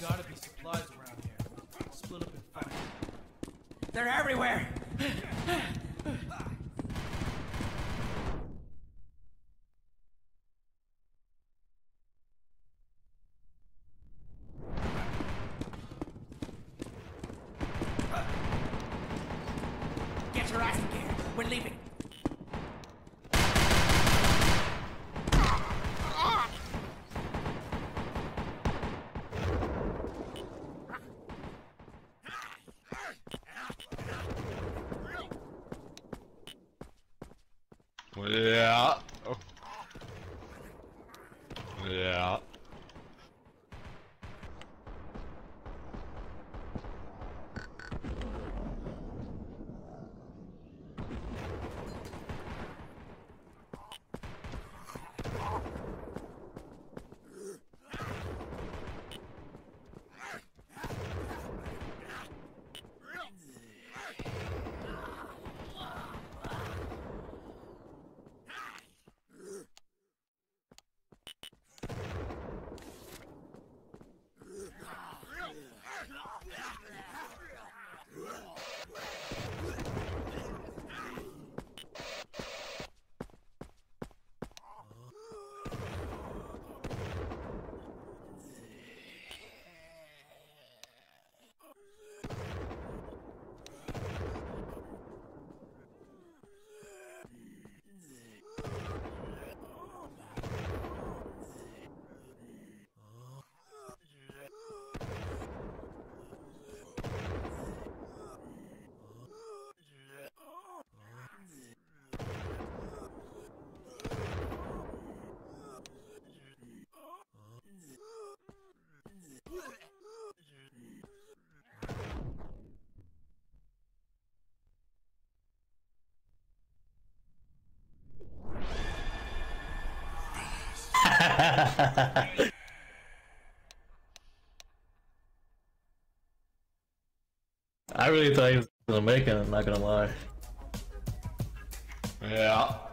gotta be supplies around here. Split up and find. They're everywhere! Get your ass in gear. We're leaving. Yeah. Oh. Yeah. I really thought he was gonna make it, I'm not gonna lie. Yeah.